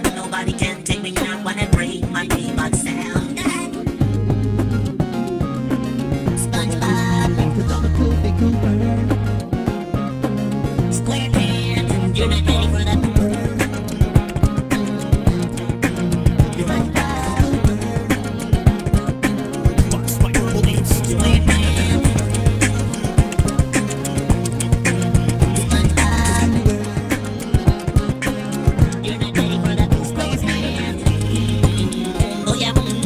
different. Nobody can take me down when I break my beatbox sound. SpongeBob. SquarePants. You're not ready for that. Bye.